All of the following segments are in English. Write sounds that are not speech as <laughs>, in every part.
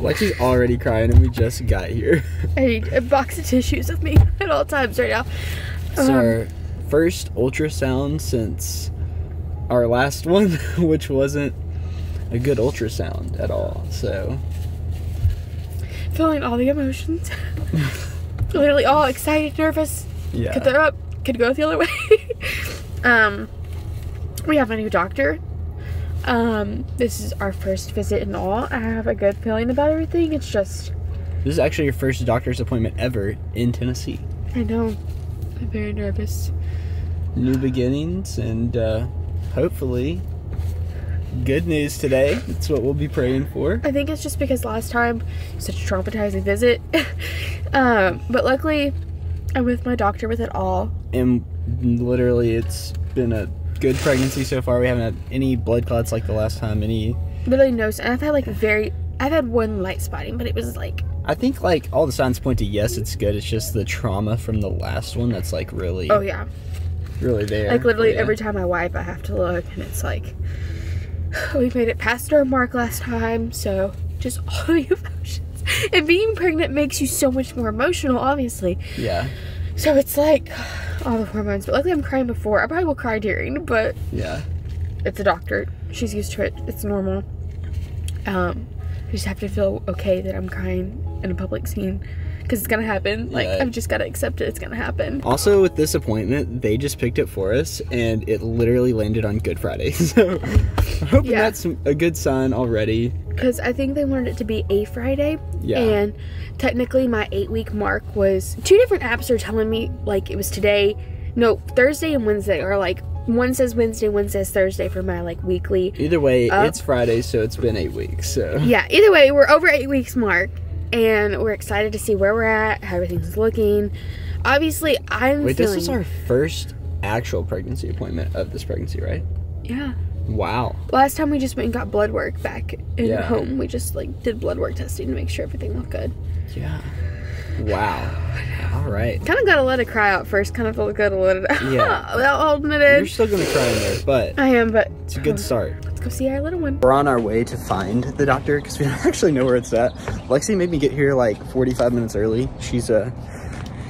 Lexi's already crying and we just got here. <laughs> I need a box of tissues with me <laughs> at all times right now. It's Um, our first ultrasound since our last one, <laughs> which wasn't a good ultrasound at all. So feeling all the emotions. Literally all excited, nervous, Yeah. could throw up, could go the other way. um, we have a new doctor. Um, this is our first visit and all. I have a good feeling about everything. It's just, this is actually your first doctor's appointment ever in Tennessee. I know, I'm very nervous. New beginnings and uh, hopefully good news today. That's what we'll be praying for. I think it's just because last time such a traumatizing visit. <laughs> um, but luckily, I'm with my doctor with it all. And literally, it's been a good pregnancy so far. We haven't had any blood clots like the last time. Any, Literally no, and I've had like very, I've had one light spotting, but it was like, I think like all the signs point to yes, it's good. It's just the trauma from the last one that's like really, oh yeah, really there. like literally oh, for ya. every time I wipe, I have to look, and it's like, <sighs> we made it past our mark last time, so just <laughs> all the emotions. And being pregnant makes you so much more emotional, obviously. Yeah, So it's like all the hormones. But luckily, I'm crying before. I probably will cry during, but yeah. it's a doctor. She's used to it. It's normal. Um, I just have to feel okay that I'm crying in a public scene because it's gonna happen. Like Yeah. I've just gotta accept it. It's gonna happen. Also, with this appointment, they just picked it for us, and it literally landed on Good Friday. <laughs> So, I'm hoping Yeah. that's a good sign already. Because I think they wanted it to be a Friday. Yeah. And technically, my eight week mark was two different apps are telling me like it was today. No, Thursday and Wednesday are like one says Wednesday, one says Thursday for my like weekly. Either way, Up. it's Friday, so it's been eight weeks. So, Yeah, either way, we're over eight weeks mark, and we're excited to see where we're at, how everything's looking. Obviously, I'm wait, this is our first actual pregnancy appointment of this pregnancy, right? yeah. Wow. Last time we just went and got blood work back in Yeah. home. We just like did blood work testing to make sure everything looked good. Yeah. Wow. All right. Kind of gotta let it cry out first. Kind of felt good to let it out <laughs> Yeah. without holding it You're still gonna cry in there, but I am, but it's a good start. let's go see our little one. We're on our way to find the doctor because we <laughs> don't actually know where it's at. Lexi made me get here like 45 minutes early. She's uh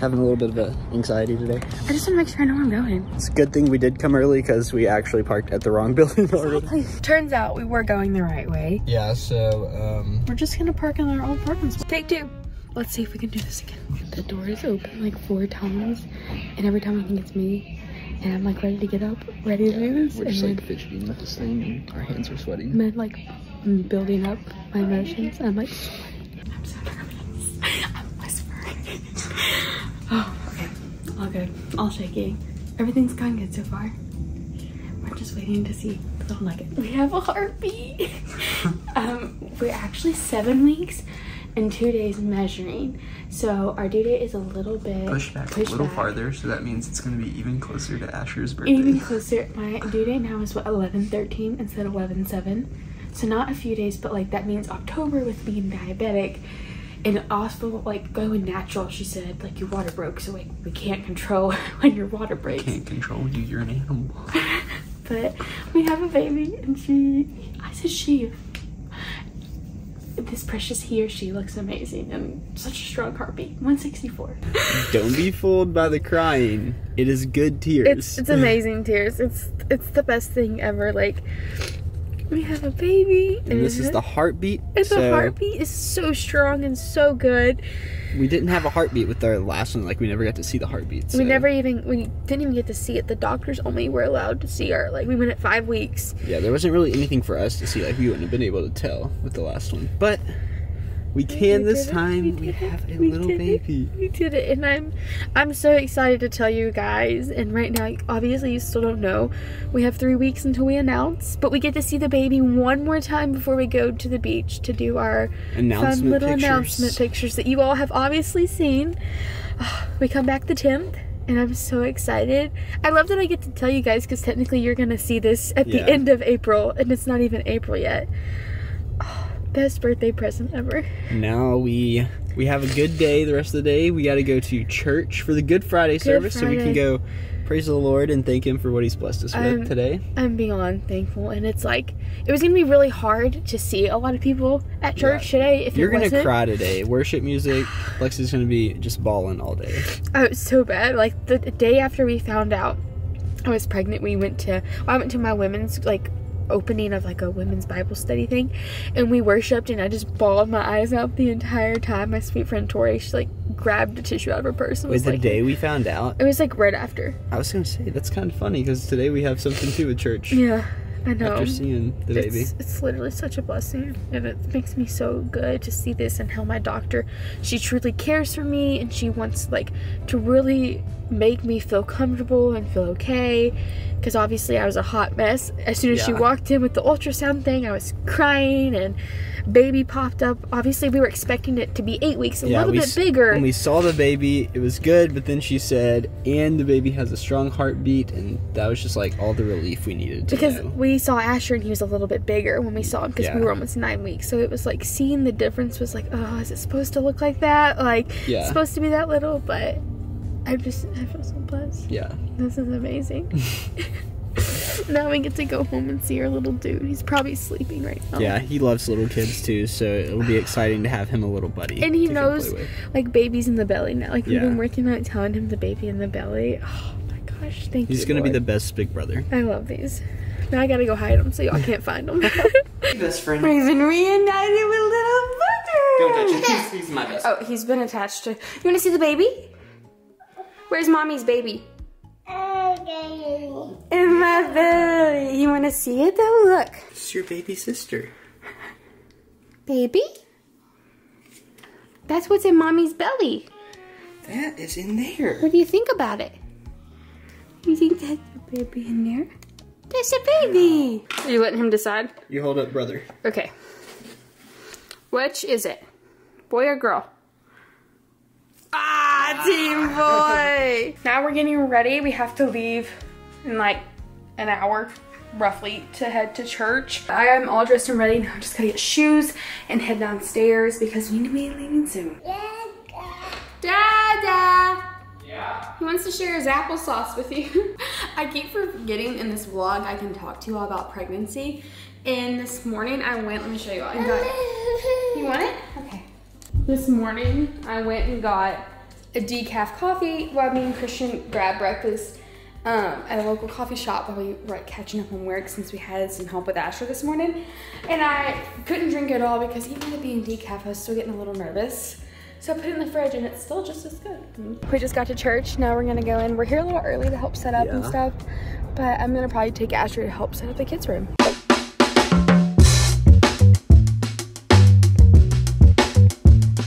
having a little bit of a anxiety today. I just want to make sure I know where I'm going. It's a good thing we did come early because we actually parked at the wrong <laughs> building already. Turns out we were going the right way. Yeah, so um We're just gonna park in our own parking spot. Take two. Let's see if we can do this again. The door is open like four times, and every time I think it's me, and I'm like ready to get up, ready to do this, we're and just then like fidgeting with this thing and our hands are sweating. I'm like mm, building up my emotions. I'm like sweating. I'm so nervous. I'm whispering. <laughs> oh, okay. All good. All shaky. Everything's gone good so far. We're just waiting to see the little nugget. We have a heartbeat. <laughs> um, we're actually seven weeks and two days measuring. So our due date is a little bit Push back pushed a little back. farther, so that means it's gonna be even closer to Asher's birthday. Even <laughs> closer. My due date now is what 11 13 instead of 11 7. So not a few days, but like that means October with being diabetic. And also like going natural, she said, like your water broke, so like we can't control <laughs> when your water breaks. Can't control you, you're an animal. <laughs> But we have a baby and she I said she this precious he or she looks amazing and such a strong heartbeat. 164. <laughs> Don't be fooled by the crying. It is good tears. It's it's amazing tears. It's it's the best thing ever. Like we have a baby and this is the heartbeat. and so the heartbeat is so strong and so good. we didn't have a heartbeat with our last one. Like we never got to see the heartbeat. So. We never even we didn't even get to see it. The doctors only were allowed to see our like we went at five weeks. Yeah, there wasn't really anything for us to see. Like we wouldn't have been able to tell with the last one, but we can We this it, time. we We, have a we little it. baby. We did it, and I'm I'm so excited to tell you guys. And right now, obviously, you still don't know. We have three weeks until we announce, but we get to see the baby one more time before we go to the beach to do our Announcement fun little pictures. announcement pictures that you all have obviously seen. <sighs> We come back the 10th. And I'm so excited. I love that I get to tell you guys because technically you're going to see this at Yeah. the end of April and it's not even April yet. Best birthday present ever. Now we we have a good day. The rest of the day, we got to go to church for the Good Friday service, so we can go praise the Lord and thank Him for what He's blessed us with Um, today. I'm beyond thankful, and it's like it was gonna be really hard to see a lot of people at church today. If You're gonna wasn't, cry today. Worship music. Lexi's gonna be just bawling all day. Oh, it's so bad. Like the, the day after we found out I was pregnant, we went to well, I went to my women's like opening of like a women's Bible study thing, and we worshipped, and I just bawled my eyes out the entire time. My sweet friend Tori, she like grabbed a tissue out of her purse. And Wait, was the like, day we found out, It was like right after. I was gonna say that's kind of funny because today we have something too at church. Yeah, I know. After seeing the baby. It's, it's literally such a blessing, and it makes me so good to see this and how my doctor, she truly cares for me, and she wants like to really make me feel comfortable and feel okay. Because obviously I was a hot mess. As soon as she walked in with the ultrasound thing, I was crying, and baby popped up. Obviously we were expecting it to be eight weeks, a little we bit bigger. When we saw the baby, it was good, but then she said, and the baby has a strong heartbeat, and that was just like all the relief we needed to because know. we saw Asher and he was a little bit bigger when we saw him because Yeah. we were almost nine weeks. So it was like seeing the difference was like, oh, is it supposed to look like that? Like, Yeah. it's supposed to be that little, but I just, I feel so blessed. Yeah. This is amazing. <laughs> <laughs> now we get to go home and see our little dude. He's probably sleeping right now. Yeah, he loves little kids too, so it'll be exciting to have him a little buddy. And he knows like babies in the belly now. Like we've Yeah. been working on telling him the baby in the belly. Oh my gosh, thank you. He's gonna be the best big brother. I love these. Now I gotta go hide them so y'all can't find them. <laughs> Best friend. We've been reunited with little Butter. Don't touch him. He's, he's my best. Oh, he's been attached to. You want to see the baby? Where's mommy's baby? In my belly. You want to see it though? Look, It's your baby sister. baby. That's what's in mommy's belly. That is in there. What do you think about it? You think that's a baby in there? That's a baby. Are you letting him decide? You hold up, brother. Okay. Which is it? Boy or girl? Team boy! <laughs> now we're getting ready. We have to leave in like an hour, roughly, to head to church. I am all dressed and ready. Now I'm just gonna get shoes and head downstairs because we need to be leaving soon. Dada! Yeah. He wants to share his applesauce with you. <laughs> I keep forgetting in this vlog I can talk to you all about pregnancy. And this morning I went, let me show you. I got You want it? Okay. This morning I went and got a decaf coffee. Well, me and Christian grabbed breakfast um, at a local coffee shop while we were like, catching up on work since we had some help with Asher this morning. And I couldn't drink it all because even with it being decaf, I was still getting a little nervous. So I put it in the fridge and it's still just as good. We just got to church. Now we're gonna go in. We're here a little early to help set up and stuff. But I'm gonna probably take Asher to help set up the kids' room.